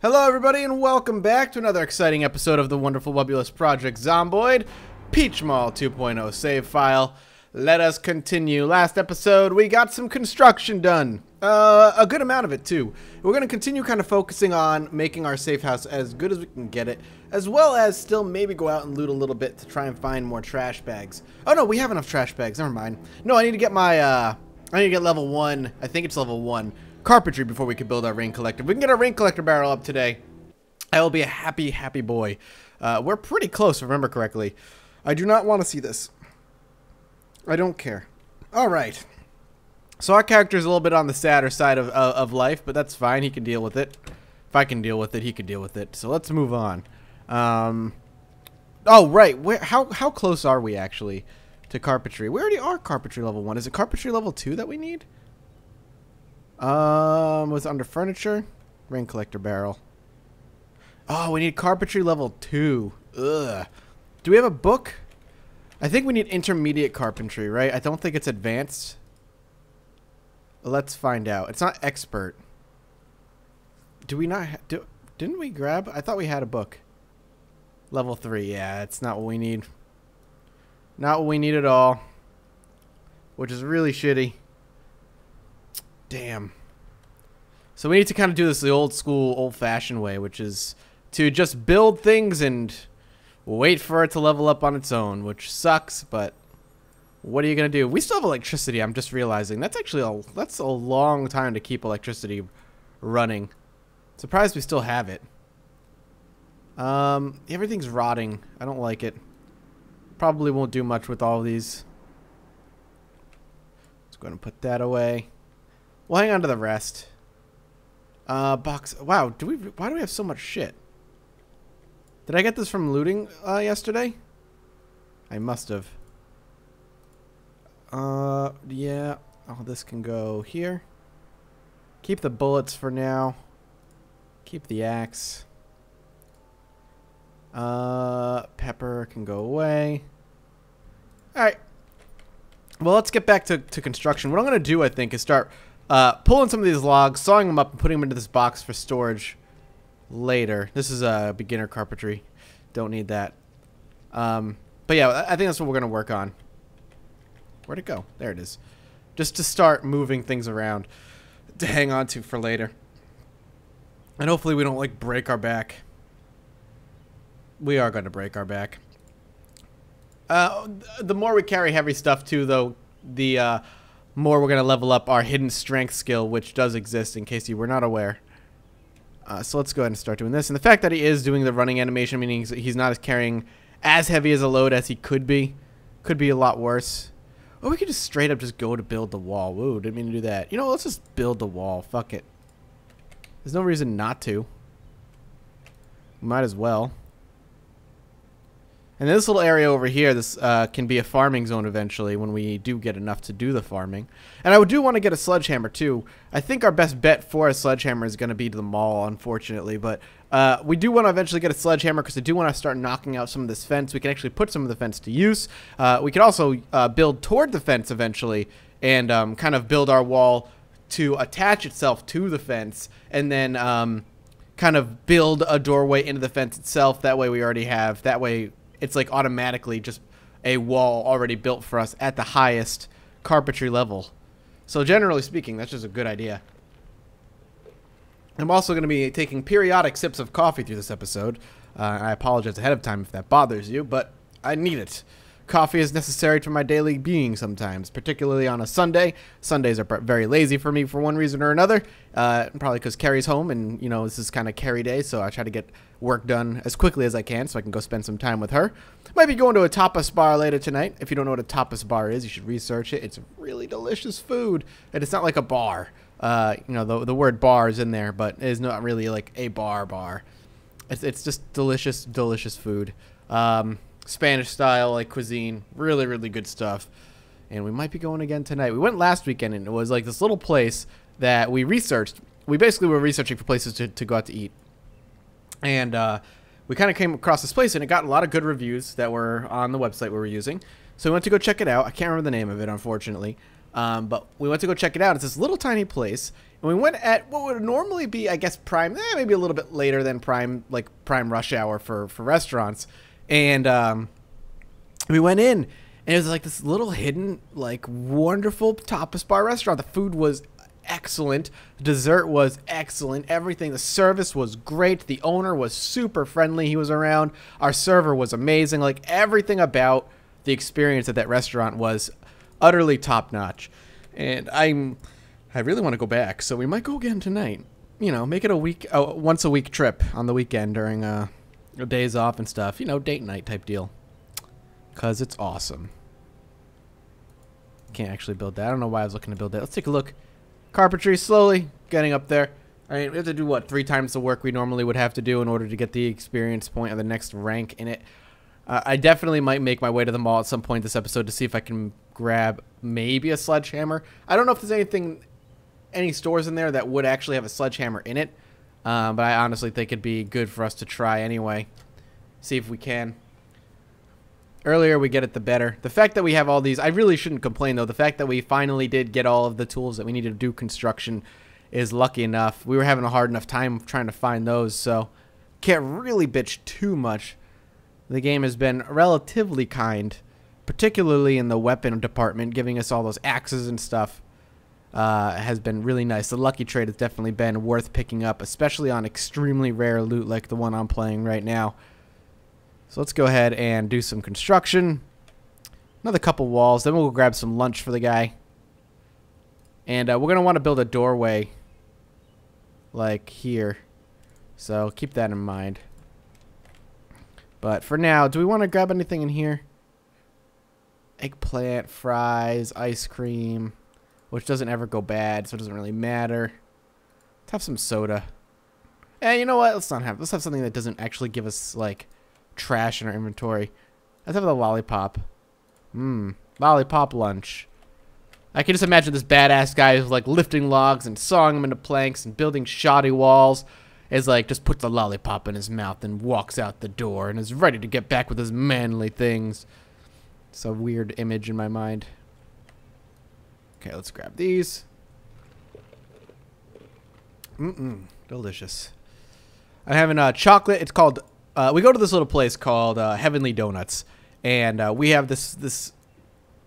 Hello, everybody, and welcome back to another exciting episode of the Wonderful Wubulous Project Zomboid Peach Mall 2.0 save file. Let us continue. Last episode, we got some construction done. Uh, a good amount of it, too. We're going to continue kind of focusing on making our safe house as good as we can get it, as well as still maybe go out and loot a little bit to try and find more trash bags. Oh, no, we have enough trash bags. Never mind. No, I need to get my, uh, I need to get level 1. I think it's level 1 carpentry before we can build our rain collector. If we can get our rain collector barrel up today, I will be a happy, happy boy. Uh, we're pretty close, if I remember correctly. I do not want to see this. I don't care. All right. So our character is a little bit on the sadder side of, of, of life, but that's fine. He can deal with it. If I can deal with it, he can deal with it. So let's move on. Um, oh, right. Where? How, how close are we, actually, to carpentry? We already are carpentry level 1. Is it carpentry level 2 that we need? Um, was under furniture? Rain collector barrel. Oh, we need carpentry level 2. Ugh. Do we have a book? I think we need intermediate carpentry, right? I don't think it's advanced. Let's find out. It's not expert. Do we not do didn't we grab? I thought we had a book. Level 3. Yeah, it's not what we need. Not what we need at all. Which is really shitty. Damn. So we need to kind of do this the old school, old fashioned way, which is to just build things and wait for it to level up on its own, which sucks, but what are you going to do? We still have electricity, I'm just realizing. That's actually a, that's a long time to keep electricity running. Surprised we still have it. Um, everything's rotting. I don't like it. Probably won't do much with all these. Let's go ahead and put that away. We'll hang on to the rest. Uh, box. Wow, do we? Why do we have so much shit? Did I get this from looting uh, yesterday? I must have. Uh, yeah. Oh, this can go here. Keep the bullets for now. Keep the axe. Uh, pepper can go away. Alright. Well, let's get back to, to construction. What I'm going to do, I think, is start uh, pulling some of these logs, sawing them up, and putting them into this box for storage later. This is a uh, beginner carpentry. Don't need that. Um, but yeah, I think that's what we're going to work on. Where'd it go? There it is. Just to start moving things around to hang on to for later. And hopefully we don't, like, break our back. We are going to break our back. Uh, the more we carry heavy stuff, too, though, the uh, more we're going to level up our hidden strength skill, which does exist in case you were not aware. Uh, so let's go ahead and start doing this. And the fact that he is doing the running animation, meaning he's not as carrying as heavy as a load as he could be, could be a lot worse. Or we could just straight up just go to build the wall. Whoa, didn't mean to do that. You know, let's just build the wall. Fuck it. There's no reason not to. Might as well. And this little area over here, this uh, can be a farming zone eventually when we do get enough to do the farming. And I do want to get a sledgehammer too. I think our best bet for a sledgehammer is going to be to the mall, unfortunately. But uh, we do want to eventually get a sledgehammer because I do want to start knocking out some of this fence. We can actually put some of the fence to use. Uh, we could also uh, build toward the fence eventually and um, kind of build our wall to attach itself to the fence and then um, kind of build a doorway into the fence itself. That way we already have, that way it's like automatically just a wall already built for us at the highest carpentry level. So generally speaking, that's just a good idea. I'm also going to be taking periodic sips of coffee through this episode. Uh, I apologize ahead of time if that bothers you, but I need it. Coffee is necessary to my daily being sometimes, particularly on a Sunday. Sundays are very lazy for me for one reason or another. Uh, probably because Carrie's home, and you know this is kind of Carrie day, so I try to get work done as quickly as I can so I can go spend some time with her. Might be going to a tapas bar later tonight. If you don't know what a tapas bar is, you should research it. It's really delicious food, and it's not like a bar. Uh, you know, the, the word bar is in there, but it is not really like a bar bar. It's, it's just delicious, delicious food. Um, Spanish style like cuisine, really, really good stuff. And we might be going again tonight. We went last weekend, and it was like this little place that we researched. We basically were researching for places to, to go out to eat and uh, we kind of came across this place, and it got a lot of good reviews that were on the website we were using. So we went to go check it out. I can't remember the name of it, unfortunately. Um, but we went to go check it out. It's this little tiny place, and we went at what would normally be, I guess, prime, eh, maybe a little bit later than prime, like prime rush hour for for restaurants. And um, we went in, and it was like this little hidden, like wonderful tapas bar restaurant. The food was excellent. Dessert was excellent. Everything, the service was great. The owner was super friendly. He was around. Our server was amazing. Like everything about the experience at that restaurant was utterly top notch. And I'm, I really want to go back. So we might go again tonight. You know, make it a week, a once a week trip on the weekend during uh, days off and stuff. You know, date night type deal. Cause it's awesome. Can't actually build that. I don't know why I was looking to build that. Let's take a look. Carpentry slowly getting up there. I mean, we have to do what three times the work we normally would have to do in order to get the experience point or the next rank in it. Uh, I definitely might make my way to the mall at some point this episode to see if I can grab maybe a sledgehammer. I don't know if there's anything, any stores in there that would actually have a sledgehammer in it, uh, but I honestly think it'd be good for us to try anyway. See if we can earlier we get it, the better. The fact that we have all these, I really shouldn't complain though. The fact that we finally did get all of the tools that we needed to do construction is lucky enough. We were having a hard enough time trying to find those, so can't really bitch too much. The game has been relatively kind, particularly in the weapon department, giving us all those axes and stuff. Uh, has been really nice. The lucky trait has definitely been worth picking up, especially on extremely rare loot like the one I'm playing right now. So let's go ahead and do some construction. Another couple walls. Then we'll grab some lunch for the guy. And uh, we're going to want to build a doorway like here. So keep that in mind. But for now, do we want to grab anything in here? Eggplant, fries, ice cream, which doesn't ever go bad, so it doesn't really matter. Let's have some soda. And you know what? Let's not have. Let's have something that doesn't actually give us like trash in our inventory. Let's have the lollipop. Mmm. Lollipop lunch. I can just imagine this badass guy who's like lifting logs and sawing them into planks and building shoddy walls. Is like just puts a lollipop in his mouth and walks out the door and is ready to get back with his manly things. It's a weird image in my mind. Okay, let's grab these. Mm-mm. Delicious. I'm having a chocolate. It's called uh, we go to this little place called uh, Heavenly Donuts, and uh, we have this this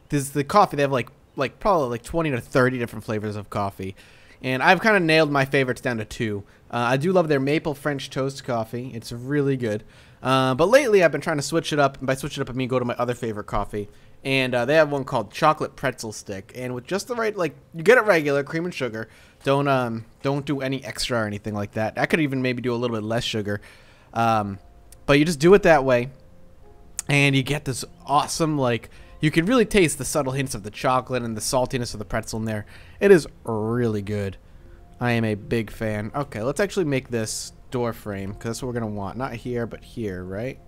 this the coffee. They have like like probably like twenty to thirty different flavors of coffee, and I've kind of nailed my favorites down to two. Uh, I do love their maple French toast coffee. It's really good. Uh, but lately, I've been trying to switch it up. And by switch it up, I mean go to my other favorite coffee. And uh, they have one called chocolate pretzel stick, and with just the right like you get it regular cream and sugar. Don't um don't do any extra or anything like that. I could even maybe do a little bit less sugar. Um, but you just do it that way, and you get this awesome, like, you can really taste the subtle hints of the chocolate and the saltiness of the pretzel in there. It is really good. I am a big fan. Okay, let's actually make this door frame, because that's what we're to want. Not here, but here, right?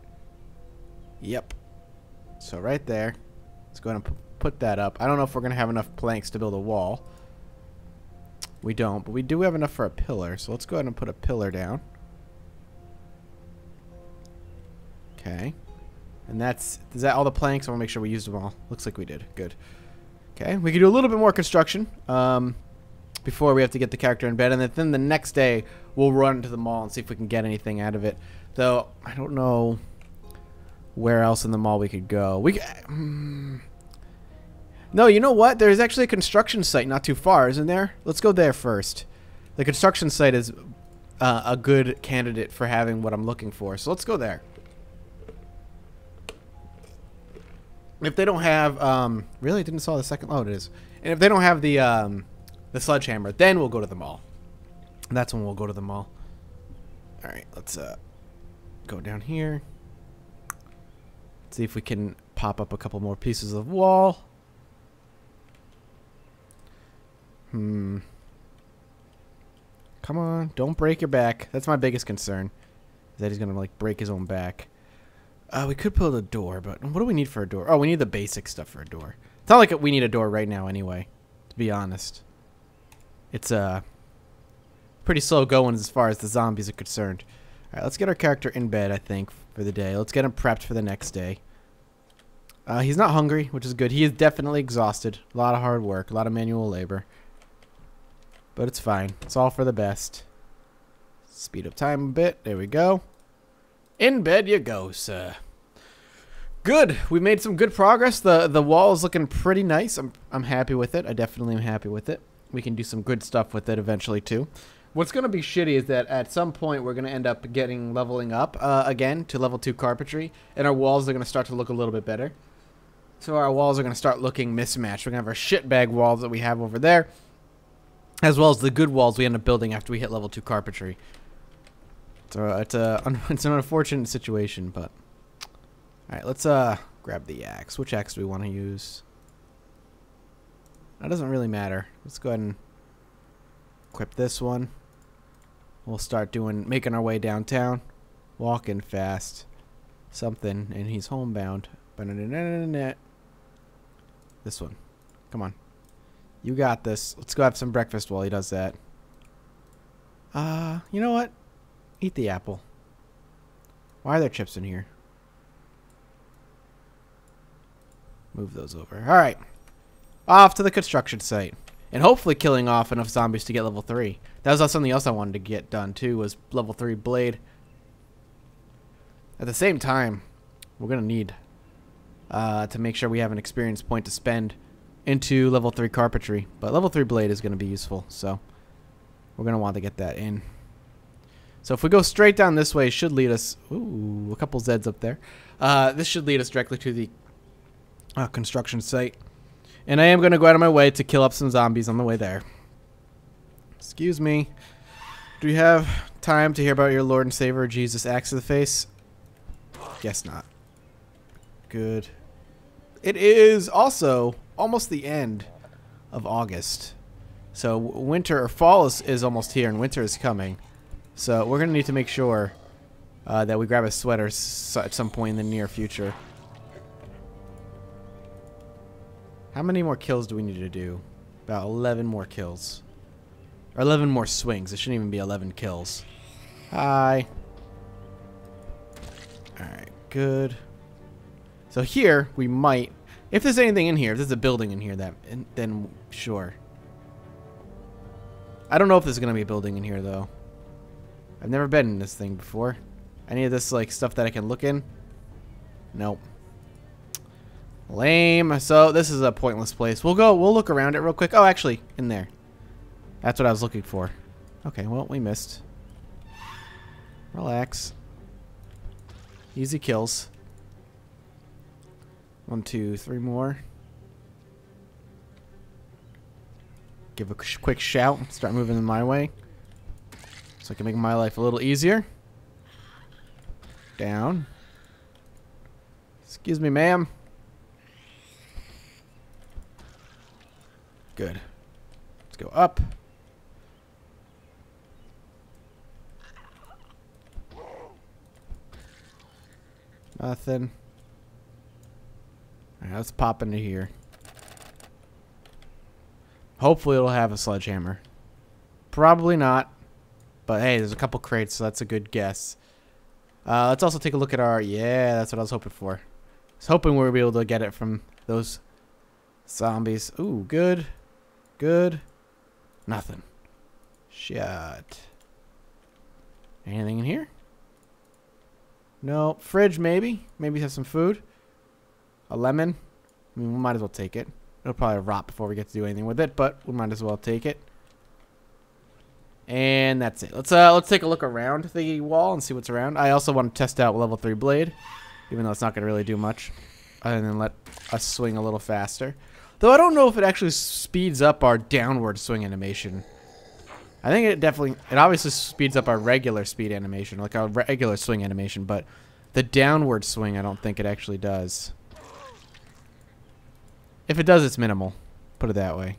Yep. So right there. Let's go ahead and put that up. I don't know if we're going to have enough planks to build a wall. We don't, but we do have enough for a pillar. So let's go ahead and put a pillar down. Okay. And that's, is that all the planks? I want to make sure we used them all. Looks like we did. Good. Okay, we can do a little bit more construction um, before we have to get the character in bed. And then the next day, we'll run to the mall and see if we can get anything out of it. Though, I don't know where else in the mall we could go. We mm, No, you know what? There's actually a construction site not too far, isn't there? Let's go there first. The construction site is uh, a good candidate for having what I'm looking for. So let's go there. if they don't have, um, really didn't saw the second. Oh, it is. And if they don't have the um, the sledgehammer, then we'll go to the mall. And that's when we'll go to the mall. All right, let's uh, go down here. See if we can pop up a couple more pieces of wall. Hmm. Come on, don't break your back. That's my biggest concern. Is that he's gonna like break his own back. Uh, we could build a door, but what do we need for a door? Oh, we need the basic stuff for a door. It's not like we need a door right now anyway, to be honest. It's uh, pretty slow going as far as the zombies are concerned. Alright, let's get our character in bed, I think, for the day. Let's get him prepped for the next day. Uh, he's not hungry, which is good. He is definitely exhausted. A lot of hard work, a lot of manual labor. But it's fine. It's all for the best. Speed up time a bit. There we go. In bed you go, sir. Good. We made some good progress. The the wall is looking pretty nice. I'm I'm happy with it. I definitely am happy with it. We can do some good stuff with it eventually too. What's going to be shitty is that at some point we're going to end up getting leveling up uh, again to level 2 carpentry, and our walls are going to start to look a little bit better. So our walls are going to start looking mismatched. We're going to have our shitbag walls that we have over there, as well as the good walls we end up building after we hit level 2 carpentry. So it's a it's an unfortunate situation, but all right, let's uh grab the axe. Which axe do we want to use? That doesn't really matter. Let's go ahead and equip this one. We'll start doing making our way downtown, walking fast, something, and he's homebound. But this one, come on, you got this. Let's go have some breakfast while he does that. Uh, you know what? Eat the apple. Why are there chips in here? Move those over. All right. Off to the construction site. And hopefully killing off enough zombies to get level 3. That was something else I wanted to get done too, was level 3 blade. At the same time, we're going to need uh, to make sure we have an experience point to spend into level 3 carpentry. But level 3 blade is going to be useful, so we're going to want to get that in. So if we go straight down this way, should lead us... Ooh, a couple Zeds up there. Uh, this should lead us directly to the uh, construction site. And I am going to go out of my way to kill up some zombies on the way there. Excuse me. Do we have time to hear about your Lord and Savior, Jesus Axe to the Face? Guess not. Good. It is also almost the end of August. So winter or fall is, is almost here and winter is coming. So we're going to need to make sure uh, that we grab a sweater at some point in the near future. How many more kills do we need to do? About 11 more kills. Or 11 more swings. It shouldn't even be 11 kills. Hi. Alright, good. So here, we might... If there's anything in here, if there's a building in here, that then sure. I don't know if there's to be a building in here, though. I've never been in this thing before. Any of this, like, stuff that I can look in? Nope. Lame. So this is a pointless place. We'll go, we'll look around it real quick. Oh, actually, in there. That's what I was looking for. Okay, well, we missed. Relax. Easy kills. One, two, three more. Give a quick shout. Start moving in my way. So I can make my life a little easier. Down. Excuse me, ma'am. Good. Let's go up. Nothing. Alright, let's pop into here. Hopefully it'll have a sledgehammer. Probably not. But hey, there's a couple crates, so that's a good guess. Uh, let's also take a look at our... Yeah, that's what I was hoping for. I was hoping we would be able to get it from those zombies. Ooh, good. Good. Nothing. Shut. Anything in here? No. Fridge, maybe. Maybe have some food. A lemon. I mean, we might as well take it. It'll probably rot before we get to do anything with it, but we might as well take it. And that's it. Let's uh let's take a look around the wall and see what's around. I also want to test out level three blade, even though it's not gonna really do much, other than let us swing a little faster. Though I don't know if it actually speeds up our downward swing animation. I think it definitely, it obviously speeds up our regular speed animation, like our regular swing animation, but the downward swing I don't think it actually does. If it does, it's minimal. Put it that way.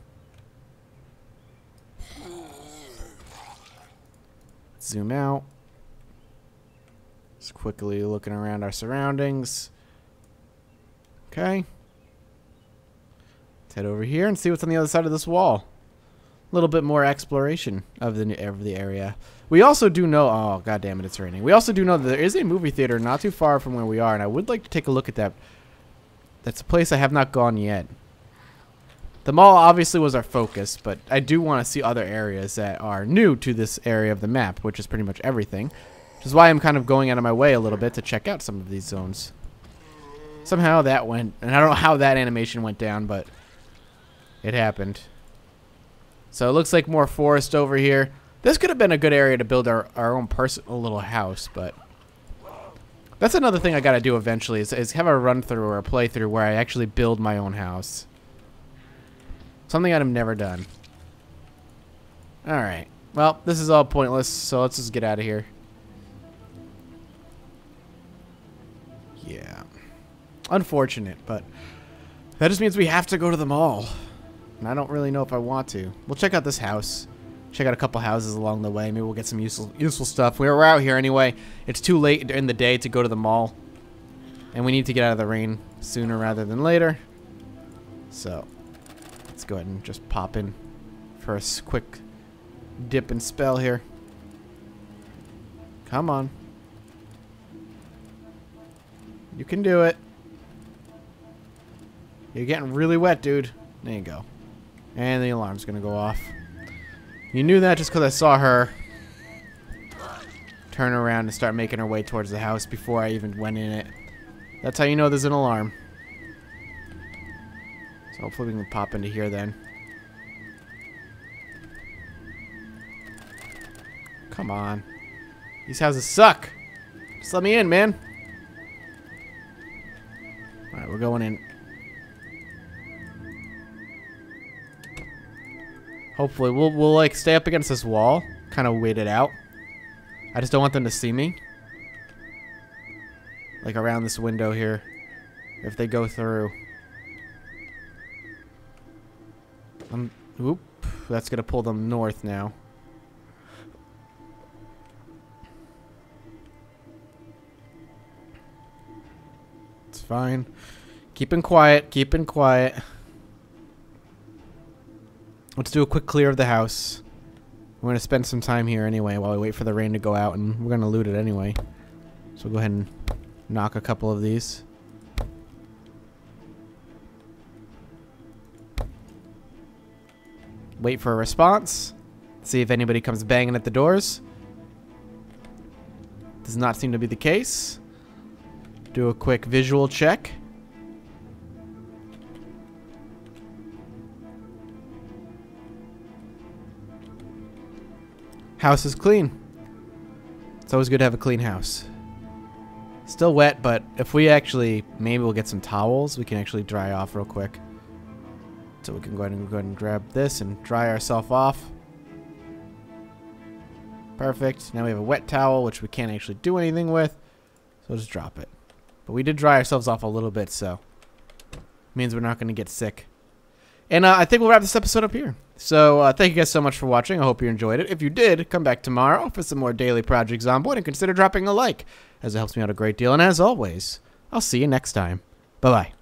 Zoom out. Just quickly looking around our surroundings. Okay Let's head over here and see what's on the other side of this wall. A little bit more exploration of the of the area. We also do know. Oh, god damn it, it's raining. We also do know that there is a movie theater not too far from where we are, and I would like to take a look at that that's a place I have not gone yet. The mall obviously was our focus, but I do want to see other areas that are new to this area of the map, which is pretty much everything. Which is why I'm kind of going out of my way a little bit to check out some of these zones. Somehow that went, and I don't know how that animation went down, but it happened. So it looks like more forest over here. This could have been a good area to build our, our own personal little house, but that's another thing I got to do eventually is, is have a run through or a playthrough where I actually build my own house. Something I've never done. Alright. Well, this is all pointless, so let's just get out of here. Yeah. Unfortunate, but that just means we have to go to the mall. And I don't really know if I want to. We'll check out this house. Check out a couple houses along the way. Maybe we'll get some useful useful stuff. We're out here anyway. It's too late in the day to go to the mall. And we need to get out of the rain sooner rather than later. So, Let's go ahead and just pop in for a quick dip and spell here. Come on. You can do it. You're getting really wet, dude. There you go. And the alarm's going to go off. You knew that just because I saw her turn around and start making her way towards the house before I even went in it. That's how you know there's an alarm. So hopefully we can pop into here then. Come on. These houses suck. Just let me in, man. Alright, we're going in. Hopefully, we'll, we'll like stay up against this wall. Kind of wait it out. I just don't want them to see me. Like around this window here. If they go through. Um, oop. That's going to pull them north now. It's fine. Keeping quiet. Keeping quiet. Let's do a quick clear of the house. We're going to spend some time here anyway while we wait for the rain to go out, and we're going to loot it anyway. So we'll go ahead and knock a couple of these. Wait for a response. See if anybody comes banging at the doors. Does not seem to be the case. Do a quick visual check. House is clean. It's always good to have a clean house. Still wet, but if we actually, maybe we'll get some towels, we can actually dry off real quick. So we can go ahead and go ahead and grab this and dry ourselves off. Perfect. Now we have a wet towel, which we can't actually do anything with. So we'll just drop it. But we did dry ourselves off a little bit, so means we're not going to get sick. And uh, I think we'll wrap this episode up here. So uh, thank you guys so much for watching. I hope you enjoyed it. If you did, come back tomorrow for some more daily Project Zomboid and consider dropping a like, as it helps me out a great deal. And as always, I'll see you next time. Bye-bye.